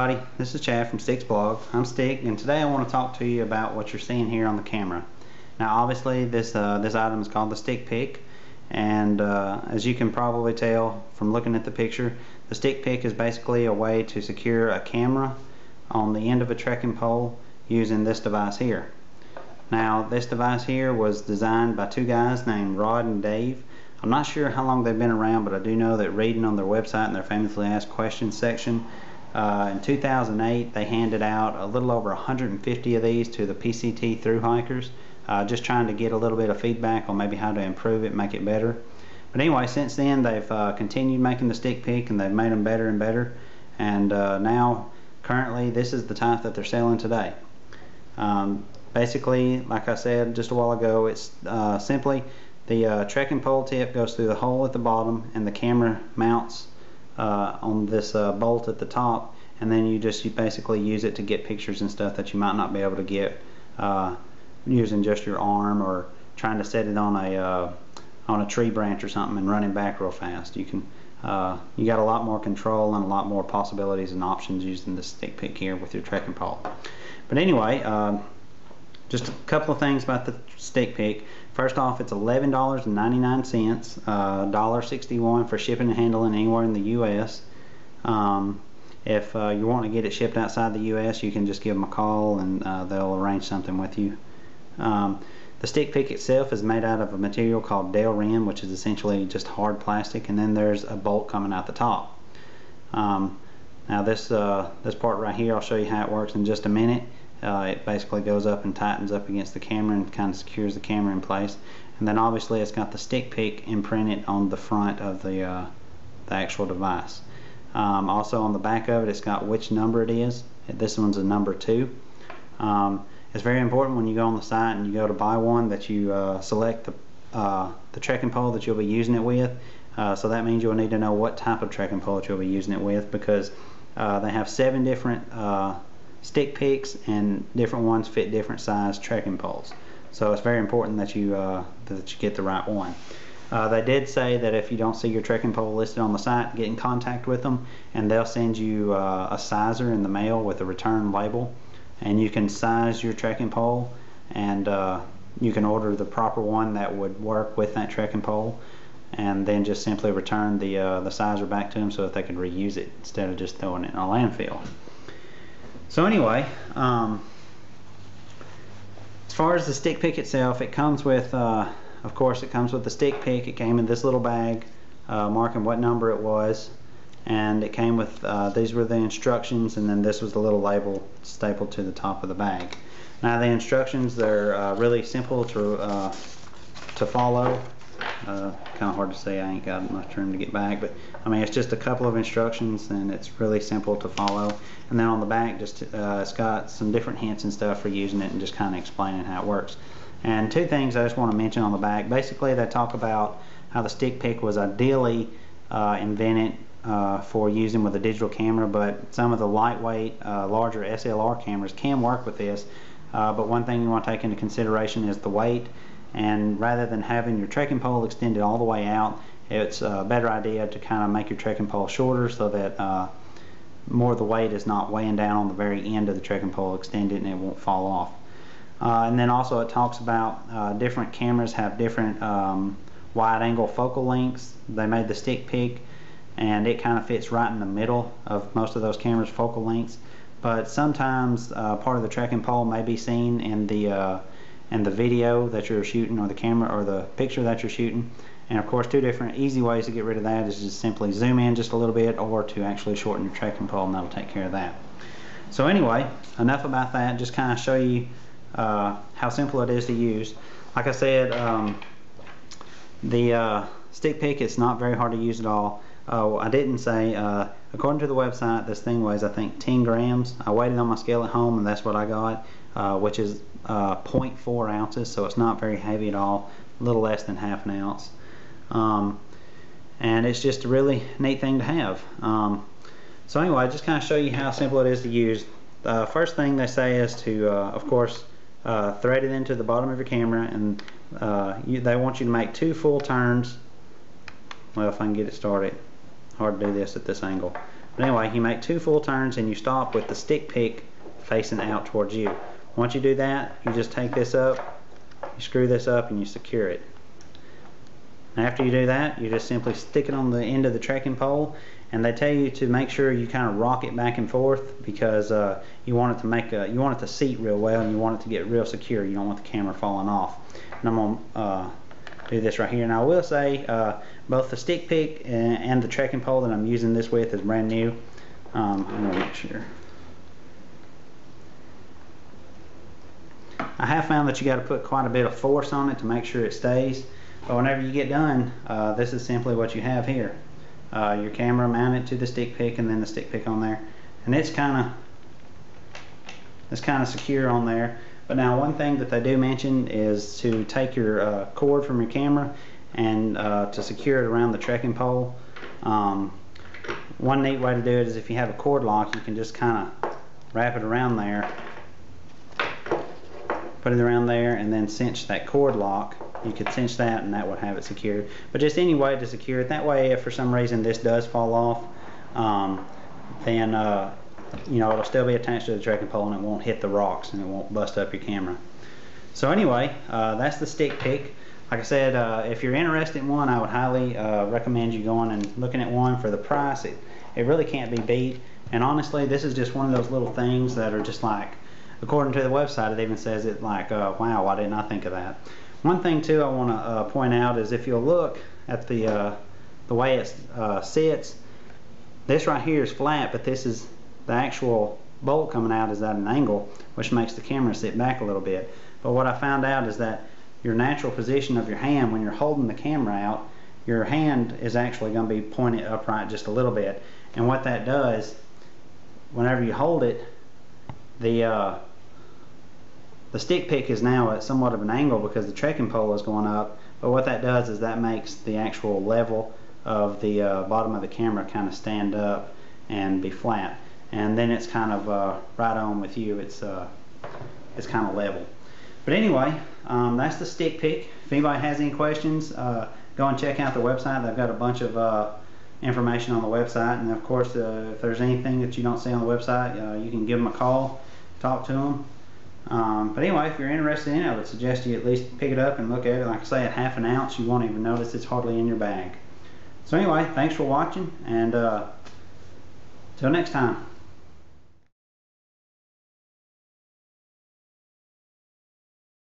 everybody, this is Chad from Stick's Blog. I'm Stick and today I want to talk to you about what you're seeing here on the camera. Now obviously this uh, this item is called the StickPic and uh, as you can probably tell from looking at the picture the StickPic is basically a way to secure a camera on the end of a trekking pole using this device here. Now this device here was designed by two guys named Rod and Dave I'm not sure how long they've been around, but I do know that reading on their website in their famously asked questions section, uh, in 2008 they handed out a little over 150 of these to the PCT through hikers, uh, just trying to get a little bit of feedback on maybe how to improve it, make it better. But anyway, since then they've uh, continued making the StickPic and they've made them better and better. And uh, now, currently, this is the type that they're selling today. Um, basically, like I said just a while ago, it's uh, simply the uh, trekking pole tip goes through the hole at the bottom and the camera mounts uh, on this uh, bolt at the top and then you just you basically use it to get pictures and stuff that you might not be able to get uh, using just your arm or trying to set it on a uh, on a tree branch or something and running back real fast. You can uh, you got a lot more control and a lot more possibilities and options using the StickPic here with your trekking pole. But anyway, just a couple of things about the StickPic. First off, it's $11.99, uh, $1.61 for shipping and handling anywhere in the U.S. Um, if uh, you want to get it shipped outside the U.S., you can just give them a call and uh, they'll arrange something with you. Um, the StickPic itself is made out of a material called Delrin, which is essentially just hard plastic, and then there's a bolt coming out the top. Um, now this uh, this part right here, I'll show you how it works in just a minute uh, it basically goes up and tightens up against the camera and kind of secures the camera in place. And then obviously it's got the StickPic imprinted on the front of the, uh, the actual device. Um, also on the back of it it's got which number it is. This one's a number two. Um, it's very important when you go on the site and you go to buy one that you uh, select the, uh, the trekking pole that you'll be using it with. Uh, so that means you'll need to know what type of trekking pole that you'll be using it with because uh, they have seven different StickPics and different ones fit different size trekking poles. So it's very important that you uh, that you get the right one. Uh, they did say that if you don't see your trekking pole listed on the site, get in contact with them and they'll send you uh, a sizer in the mail with a return label and you can size your trekking pole and uh, you can order the proper one that would work with that trekking pole and then just simply return the, uh, the sizer back to them so that they can reuse it instead of just throwing it in a landfill. So anyway, um, as far as the StickPic itself, it comes with, uh, of course, it comes with the StickPic. It came in this little bag uh, marking what number it was. And it came with, uh, these were the instructions, and then this was the little label stapled to the top of the bag. Now the instructions, they're uh, really simple to, uh, to follow. Uh, kind of hard to say, I ain't got much room to get back, but I mean, it's just a couple of instructions and it's really simple to follow. And then on the back, just uh, it's got some different hints and stuff for using it and just kind of explaining how it works. And two things I just want to mention on the back. Basically, they talk about how the StickPic was ideally uh, invented uh, for using with a digital camera, but some of the lightweight, uh, larger SLR cameras can work with this. Uh, but one thing you want to take into consideration is the weight and rather than having your trekking pole extended all the way out it's a better idea to kind of make your trekking pole shorter so that uh, more of the weight is not weighing down on the very end of the trekking pole extended and it won't fall off. Uh, and then also it talks about uh, different cameras have different um, wide angle focal lengths. They made the StickPic and it kind of fits right in the middle of most of those cameras focal lengths. But sometimes uh, part of the trekking pole may be seen in the uh, and the video that you're shooting or the camera or the picture that you're shooting. And of course two different easy ways to get rid of that is just simply zoom in just a little bit or to actually shorten your tracking pole and that'll take care of that. So anyway enough about that. Just kind of show you uh, how simple it is to use. Like I said um, the uh, StickPic is not very hard to use at all. Oh, I didn't say, uh, according to the website, this thing weighs, I think, 10 grams. I weighed it on my scale at home, and that's what I got, uh, which is uh, 0.4 ounces, so it's not very heavy at all, a little less than half an ounce. Um, and it's just a really neat thing to have. Um, so anyway, just kind of show you how simple it is to use. The first thing they say is to, uh, of course, uh, thread it into the bottom of your camera, and uh, you, they want you to make two full turns. Well, if I can get it started hard to do this at this angle But anyway, you make two full turns and you stop with the StickPic facing out towards you. Once you do that, you just take this up, you screw this up and you secure it. After you do that, you just simply stick it on the end of the trekking pole and they tell you to make sure you kind of rock it back and forth because uh, you want it to make a, you want it to seat real well and you want it to get real secure. You don't want the camera falling off. And I'm to uh, do this right here. And I will say uh, both the StickPic and, and, the trekking pole that I'm using this with is brand new. Um, I'm to make sure. I have found that you got to put quite a bit of force on it to make sure it stays. But whenever you get done, uh, this is simply what you have here. Uh, your camera mounted to the StickPic and then the StickPic on there. And it's kind of it's kind of secure on there. But now one thing that they do mention is to take your uh, cord from your camera and uh, to secure it around the trekking pole. Um, one neat way to do it is if you have a cord lock, you can just kind of wrap it around there, put it around there, and then cinch that cord lock you could cinch that and that would have it secured. But just any way to secure it. That way, if for some reason this does fall off, um, then uh, you know it'll still be attached to the trekking pole and it won't hit the rocks and it won't bust up your camera. So anyway, uh, that's the StickPic. Like I said, uh, if you're interested in one, I would highly uh, recommend you going and looking at one for the price. It, it really can't be beat. And honestly, this is just one of those little things that are just like, according to the website, it even says it like, uh, wow, why didn't I think of that? One thing too I want to uh, point out is if you'll look at the uh, the way it uh, sits, this right here is flat, but this is the actual bolt coming out is at an angle, which makes the camera sit back a little bit. But what I found out is that your natural position of your hand when you're holding the camera out, your hand is actually going to be pointed upright just a little bit. And what that does, whenever you hold it, the uh, the StickPic is now at somewhat of an angle because the trekking pole is going up, but what that does is that makes the actual level of the uh, bottom of the camera kind of stand up and be flat. And then it's kind of uh, right on with you. It's uh, it's kind of level. But anyway, um, that's the StickPic. If anybody has any questions, uh, go and check out the website. They've got a bunch of uh, information on the website. And of course, uh, if there's anything that you don't see on the website, you can give them a call, talk to them. Um, but anyway, if you're interested in it, I would suggest you at least pick it up and look at it. Like I say, at half an ounce, you won't even notice it's hardly in your bag. So anyway, thanks for watching, and uh, till next time.